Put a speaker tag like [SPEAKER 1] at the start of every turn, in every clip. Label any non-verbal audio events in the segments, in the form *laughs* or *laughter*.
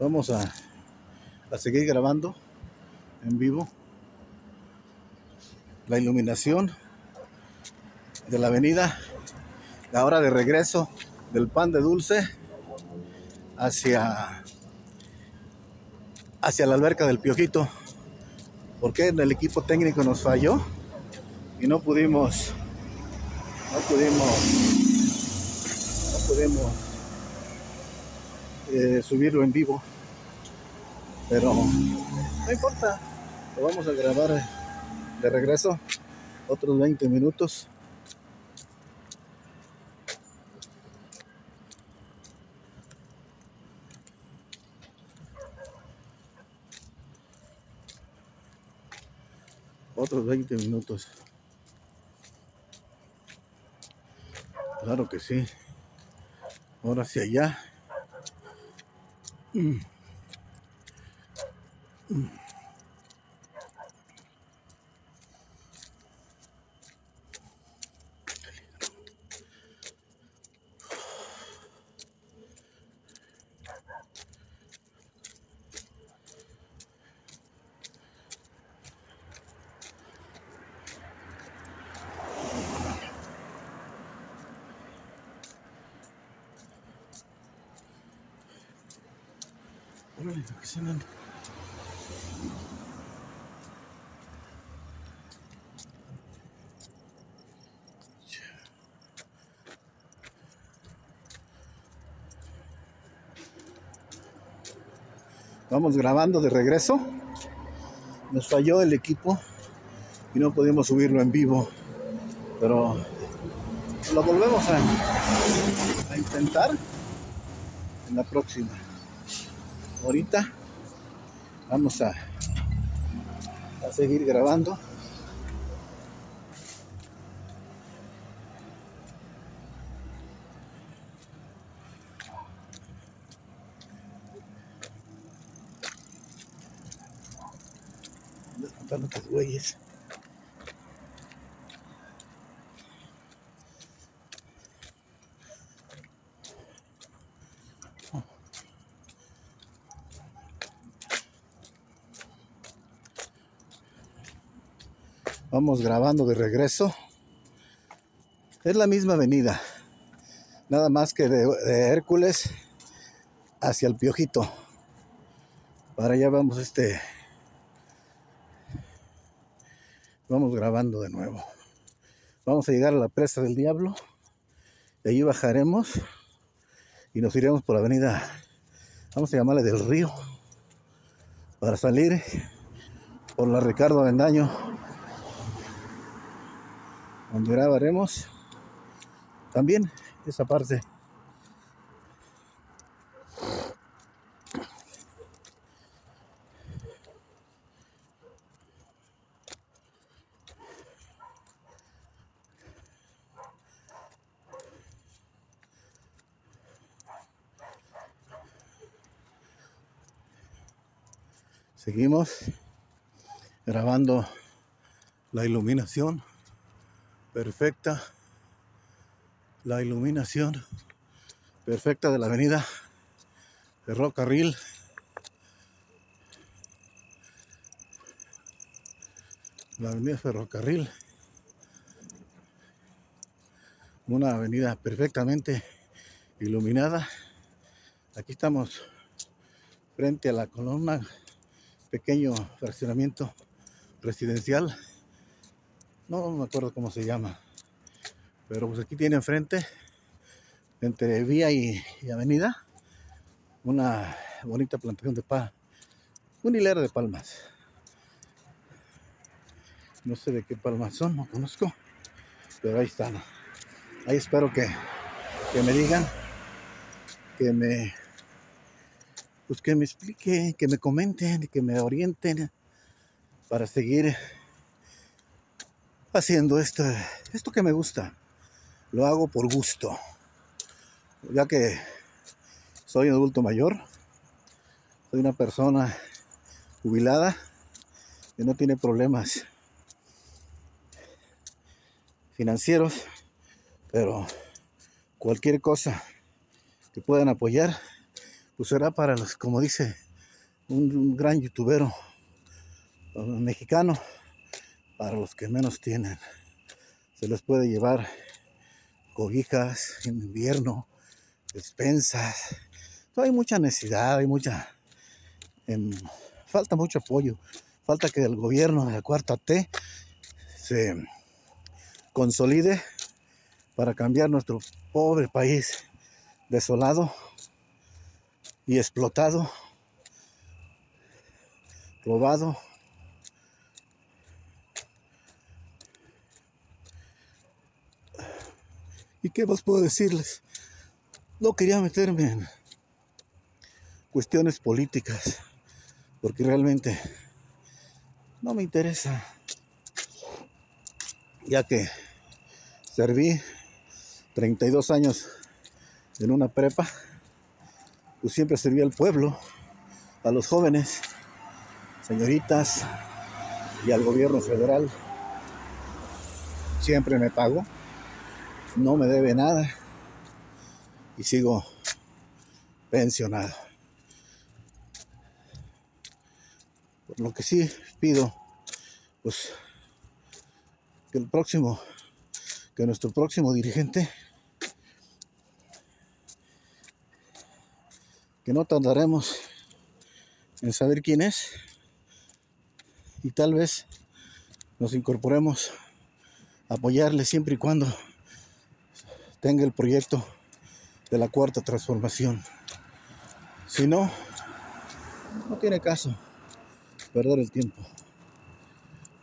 [SPEAKER 1] Vamos a, seguir grabando en vivo la iluminación de la avenida, la hora de regreso del pan de dulce hacia, hacia la alberca del Piojito, porque el equipo técnico nos falló y no pudimos, no pudimos, no pudimos eh, subirlo en vivo, pero no importa, lo vamos a grabar de regreso otros 20 minutos. Otros 20 minutos. Claro que sí. Ahora hacia allá. 嗯。嗯。Vamos grabando de regreso. Nos falló el equipo y no pudimos subirlo en vivo. Pero lo volvemos a intentar en la próxima. Ahorita vamos a, a seguir grabando. Desmontando tus güeyes. Vamos grabando de regreso. Es la misma avenida. Nada más que de, Hércules hacia el Piojito. Para allá vamos este. Vamos grabando de nuevo. Vamos a llegar a la presa del diablo. De allí bajaremos y nos iremos por la avenida. Vamos a llamarle del río. Para salir por la Ricardo Avendaño donde grabaremos también esa parte. Seguimos grabando la iluminación perfecta. La iluminación perfecta de la avenida Ferrocarril la avenida Ferrocarril. Una avenida perfectamente iluminada. Aquí estamos frente a la columna pequeño fraccionamiento residencial no me acuerdo cómo se llama, pero pues aquí tiene enfrente, entre vía y, avenida, una bonita plantación de pa, un hilera de palmas. No sé de qué palmas son, no conozco, pero ahí están. Ahí espero que, que me digan, que me, pues que me expliquen, que me comenten, que me orienten para seguir haciendo esto, esto que me gusta. Lo hago por gusto. Ya que soy un adulto mayor, soy una persona jubilada que no tiene problemas financieros, pero cualquier cosa que puedan apoyar, pues será para los, como dice un, un gran youtubero mexicano, para los que menos tienen. Se les puede llevar cobijas en invierno, despensas. Hay mucha necesidad, hay mucha... em, falta mucho apoyo. Falta que el gobierno de la cuarta T se consolide para cambiar nuestro pobre país desolado y explotado, robado. ¿Y qué más puedo decirles? No quería meterme en cuestiones políticas, porque realmente no me interesa, ya que serví 32 años en una prepa, pues siempre serví al pueblo, a los jóvenes, señoritas y al gobierno federal. Siempre me pago, no me debe nada y sigo pensionado. Por lo que sí pido, pues, que el próximo, que nuestro próximo dirigente, que no tardaremos en saber quién es y tal vez nos incorporemos a apoyarle siempre y cuando tenga el proyecto de la cuarta transformación. Si no, no tiene caso perder el tiempo.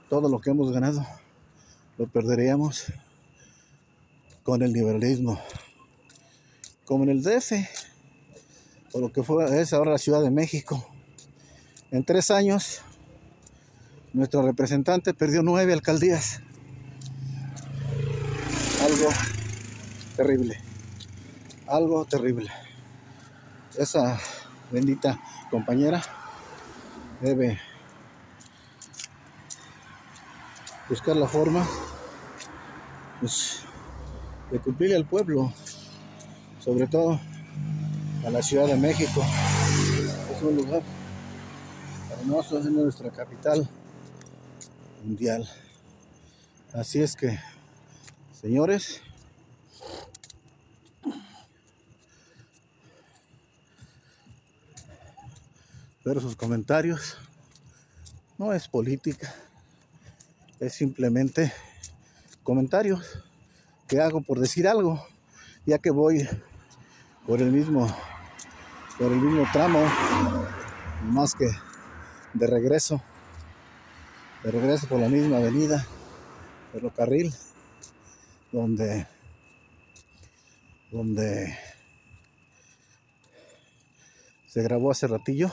[SPEAKER 1] Todo lo que hemos ganado lo perderíamos con el liberalismo, como en el DF, o lo que fue, es ahora la Ciudad de México. En tres años, nuestro representante perdió nueve alcaldías. Algo terrible algo terrible. Esa bendita compañera debe buscar la forma pues, de cumplirle al pueblo, sobre todo a la Ciudad de México. Es un lugar hermoso, es nuestra capital mundial. Así es que, señores, ver sus comentarios. No es política, es simplemente comentarios que hago por decir algo, ya que voy por el mismo por el mismo tramo, más que de regreso, de regreso por la misma avenida, ferrocarril, donde donde se grabó hace ratillo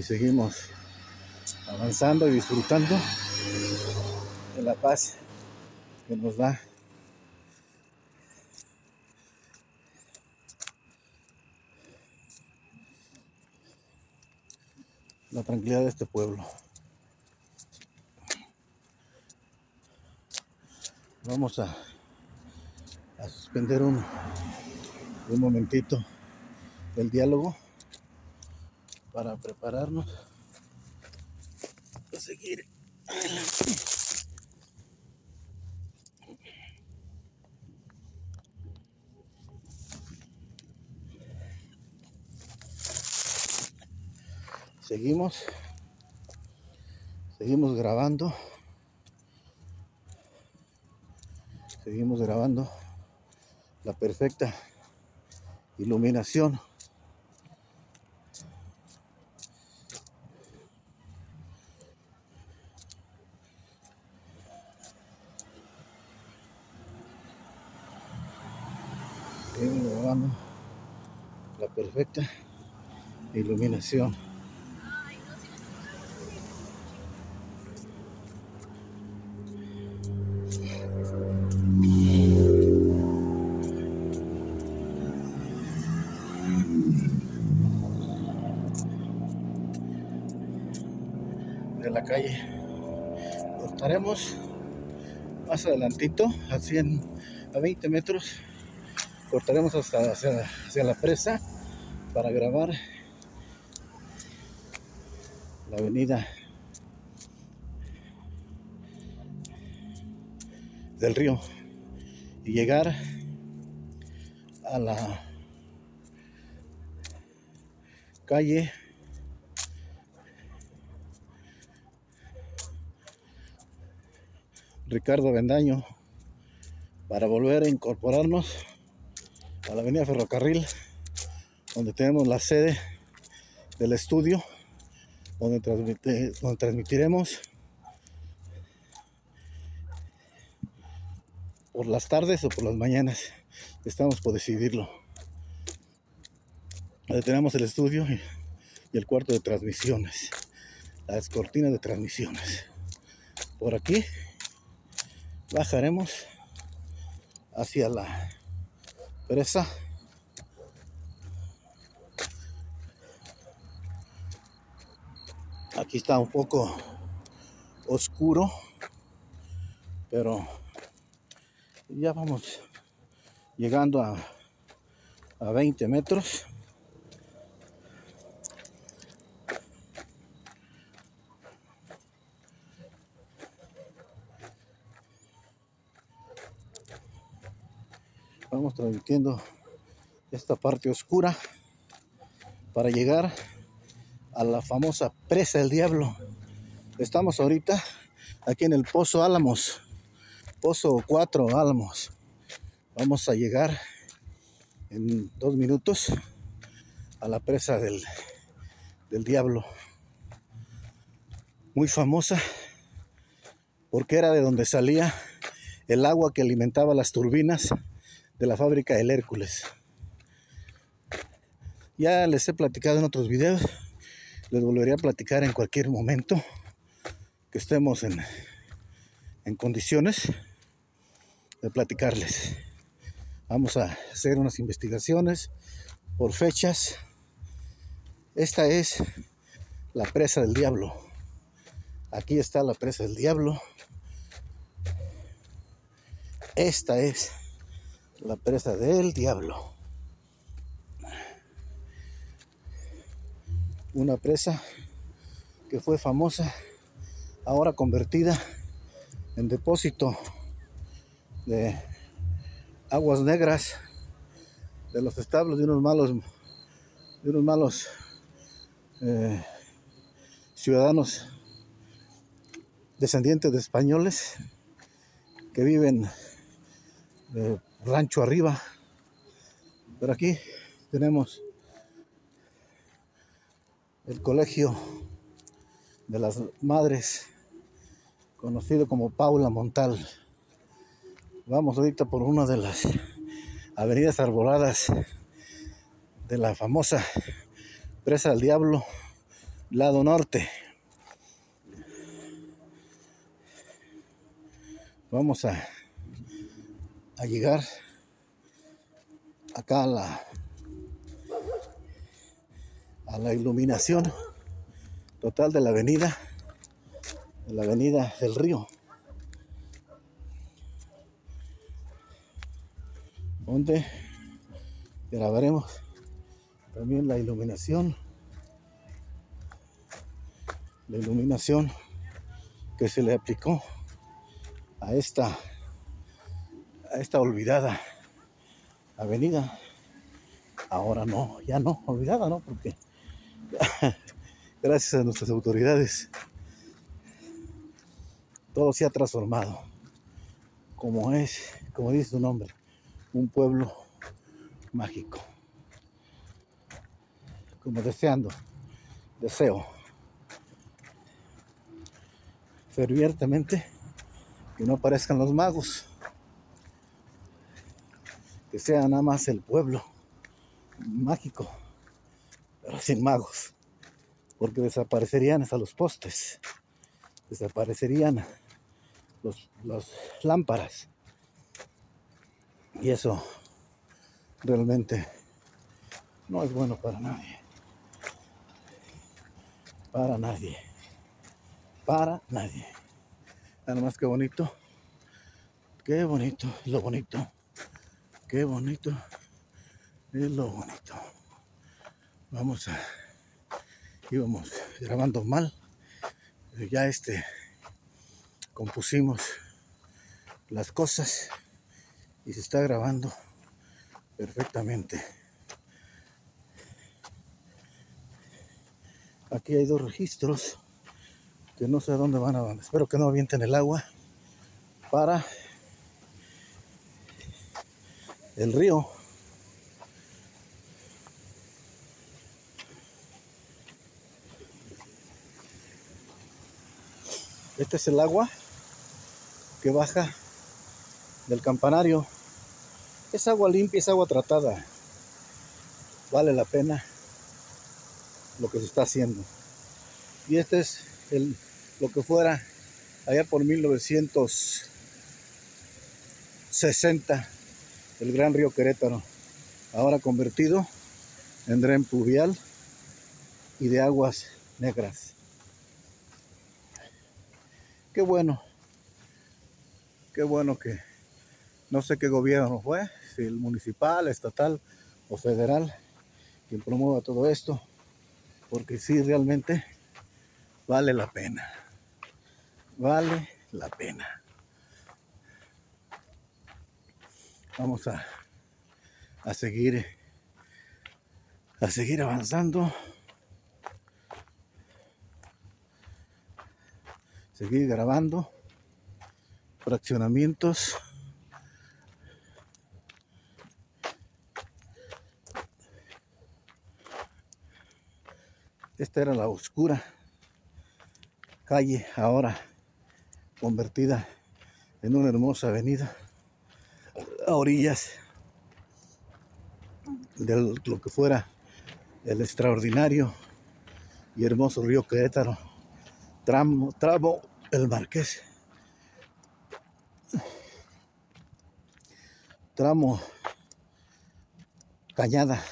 [SPEAKER 1] y seguimos avanzando y disfrutando de la paz que nos da la tranquilidad de este pueblo. Vamos a, suspender un, un momentito el diálogo para prepararnos. A seguir. Seguimos, seguimos grabando, seguimos grabando la perfecta iluminación la perfecta iluminación. de la calle. Cortaremos Más adelantito, a 100, a 20 metros, cortaremos hasta hacia, hacia la presa para grabar la avenida del río y llegar a la calle Ricardo Vendaño para volver a incorporarnos a la avenida Ferrocarril donde tenemos la sede del estudio donde, transmitiremos por las tardes o por las mañanas. Estamos por decidirlo. Donde tenemos el estudio y, y el cuarto de transmisiones las cortinas de transmisiones. Por aquí bajaremos hacia la presa aquí está un poco oscuro pero ya vamos llegando a, a 20 metros. Vamos transmitiendo esta parte oscura para llegar a la famosa presa del diablo. Estamos ahorita aquí en el Pozo Álamos, Pozo 4 Álamos. Vamos a llegar en dos minutos a la presa del, del diablo. Muy famosa porque era de donde salía el agua que alimentaba las turbinas de la fábrica del Hércules. Ya les he platicado en otros videos, les volvería a platicar en cualquier momento que estemos en, en condiciones de platicarles. Vamos a hacer unas investigaciones por fechas. Esta es la presa del diablo. Aquí está la presa del diablo. Esta es la presa del diablo. Una presa que fue famosa, ahora convertida en depósito de aguas negras de los establos de unos malos de unos malos eh, ciudadanos descendientes de españoles que viven eh, rancho arriba. Pero aquí tenemos el colegio de las madres, conocido como Paula Montal. Vamos ahorita por una de las avenidas arboladas de la famosa Presa del Diablo, lado norte. Vamos a a llegar acá a la, a la iluminación total de la avenida, de la avenida del río. Donde grabaremos también la iluminación, la iluminación que se le aplicó a esta a esta olvidada avenida. Ahora no, ya no, olvidada, ¿no? Porque *laughs* gracias a nuestras autoridades todo se ha transformado. Como es, como dice su nombre, un pueblo mágico. Como deseando, deseo fervientemente que no aparezcan los magos que sea nada más el pueblo mágico, pero sin magos, porque desaparecerían hasta los postes, desaparecerían los, las lámparas, y eso realmente no es bueno para nadie, para nadie, para nadie. Nada más que bonito Qué bonito, lo bonito. Qué bonito es lo bonito. Vamos a. íbamos grabando mal. Ya este. compusimos las cosas y se está grabando perfectamente. Aquí hay dos registros que no sé a dónde van a. Espero que no avienten el agua para el río. Este es el agua que baja del campanario. Es agua limpia, es agua tratada. Vale la pena lo que se está haciendo. Y este es el, lo que fuera allá por 1960 el gran río Querétaro, ahora convertido en dren pluvial y de aguas negras. Qué bueno, qué bueno que no sé qué gobierno fue, si el municipal, estatal o federal, quien promueva todo esto, porque sí realmente vale la pena. Vale la pena. Vamos a, a seguir a seguir avanzando. Seguir grabando fraccionamientos. Esta era la oscura calle ahora convertida en una hermosa avenida a orillas de lo que fuera el extraordinario y hermoso río Querétaro, tramo, tramo el Marqués, tramo Cañada.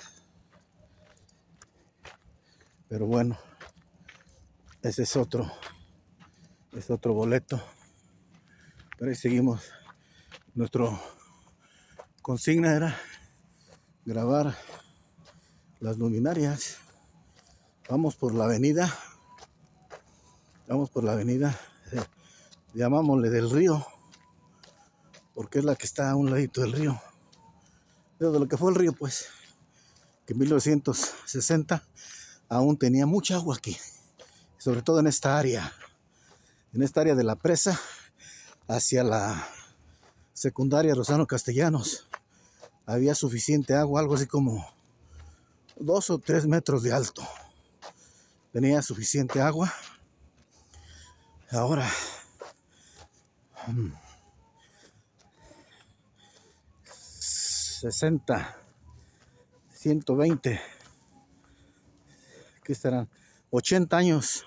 [SPEAKER 1] Pero bueno, ese es otro es otro boleto. Pero seguimos. Nuestro consigna era grabar las luminarias. Vamos por la avenida. Vamos por la avenida. Llamámosle del río. Porque es la que está a un ladito del río. De lo que fue el río, pues. Que en 1960 aún tenía mucha agua aquí. Sobre todo en esta área en esta área de la presa hacia la secundaria Rosano Castellanos. Había suficiente agua, algo así como dos o tres metros de alto. Tenía suficiente agua. Ahora, 60, 120, ¿qué estarán? 80 años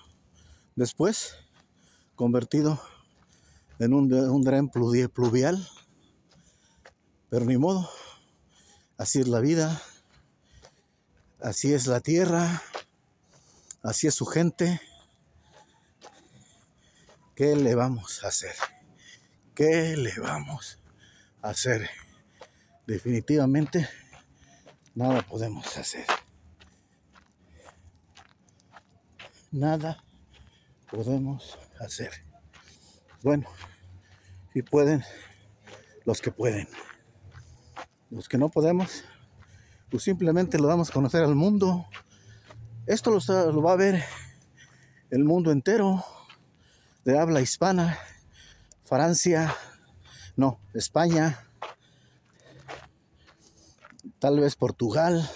[SPEAKER 1] después convertido en un, un dren pluvial. Pero ni modo, así es la vida, así es la tierra, así es su gente. ¿Qué le vamos a hacer? ¿Qué le vamos a hacer? Definitivamente nada podemos hacer. Nada podemos hacer. Bueno, si pueden, los que pueden. Los que no podemos, pues simplemente lo damos a conocer al mundo. Esto lo, lo va a ver el mundo entero de habla hispana, Francia, no, España, tal vez Portugal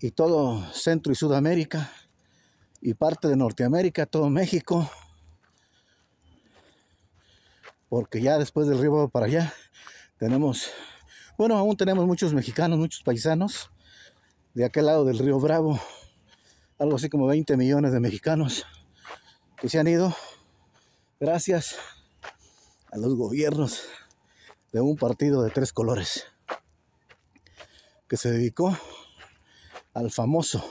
[SPEAKER 1] y todo Centro y Sudamérica y parte de Norteamérica, todo México, porque ya después del río para allá tenemos, bueno, aún tenemos muchos mexicanos, muchos paisanos de aquel lado del río Bravo, algo así como 20 millones de mexicanos que se han ido gracias a los gobiernos de un partido de tres colores que se dedicó al famoso,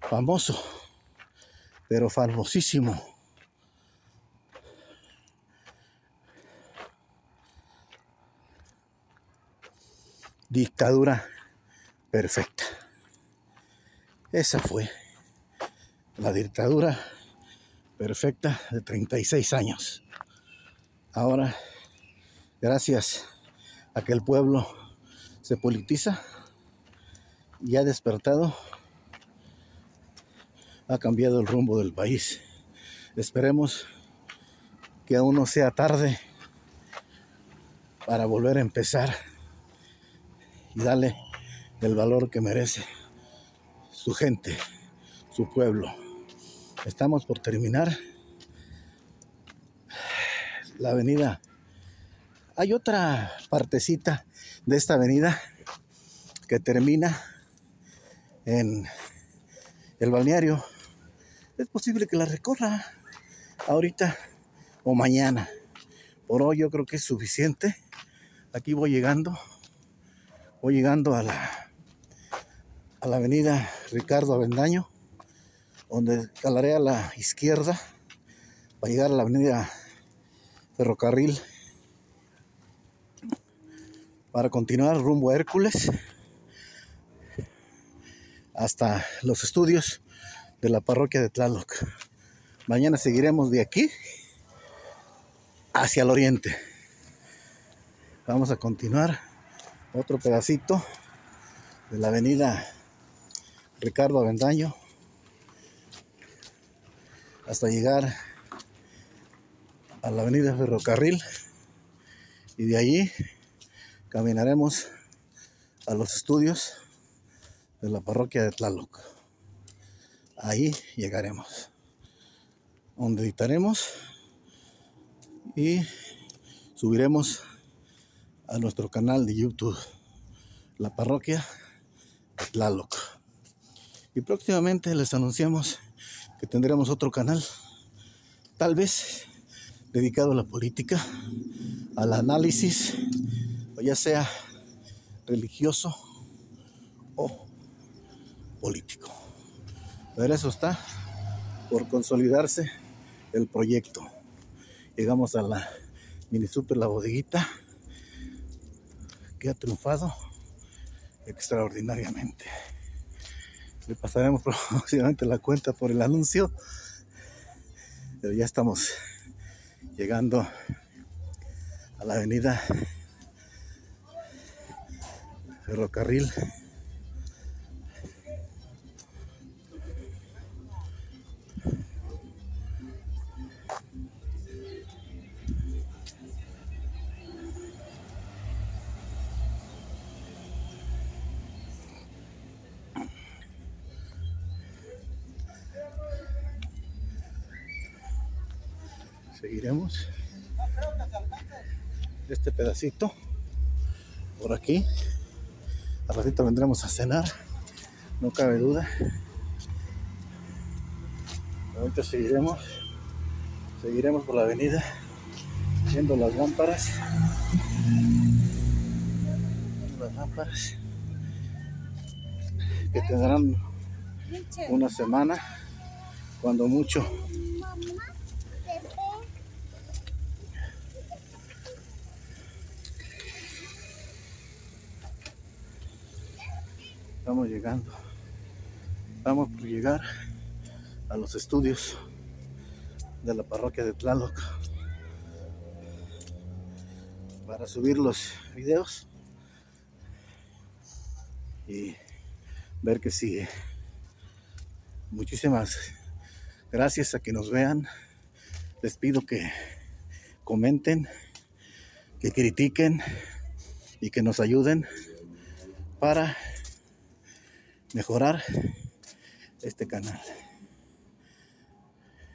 [SPEAKER 1] famoso, pero famosísimo dictadura perfecta. Esa fue la dictadura perfecta de 36 años. Ahora, gracias a que el pueblo se politiza y ha despertado, ha cambiado el rumbo del país. Esperemos que aún no sea tarde para volver a empezar y darle el valor que merece su gente, su pueblo. Estamos por terminar la avenida. Hay otra partecita de esta avenida que termina en el balneario. Es posible que la recorra ahorita o mañana. Por hoy yo creo que es suficiente. Aquí voy llegando. Voy llegando a la a la avenida Ricardo Avendaño, donde calaré a la izquierda para llegar a la avenida Ferrocarril para continuar rumbo a Hércules hasta los estudios de la parroquia de Tlaloc. Mañana seguiremos de aquí hacia el oriente. Vamos a continuar otro pedacito de la avenida Ricardo Avendaño hasta llegar a la avenida Ferrocarril y de allí caminaremos a los estudios de la parroquia de Tlaloc. Ahí llegaremos, donde editaremos y subiremos a nuestro canal de YouTube, la parroquia de Tlaloc. Y próximamente les anunciamos que tendremos otro canal, tal vez dedicado a la política, al análisis, o ya sea religioso o político. Pero eso está por consolidarse el proyecto. Llegamos a la mini super la bodeguita que ha triunfado extraordinariamente. Le pasaremos *laughs* próximamente la cuenta por el anuncio. Pero ya estamos llegando a la avenida Ferrocarril. Seguiremos. Este pedacito por aquí. Al ratito vendremos a cenar no cabe duda. Ahorita seguiremos seguiremos por la avenida viendo las lámparas. Las lámparas que tendrán una semana cuando mucho Estamos llegando. Vamos por llegar a los estudios de la parroquia de Tlaloc para subir los videos y ver que sigue. Muchísimas gracias a que nos vean. Les pido que comenten, que critiquen y que nos ayuden para mejorar este canal.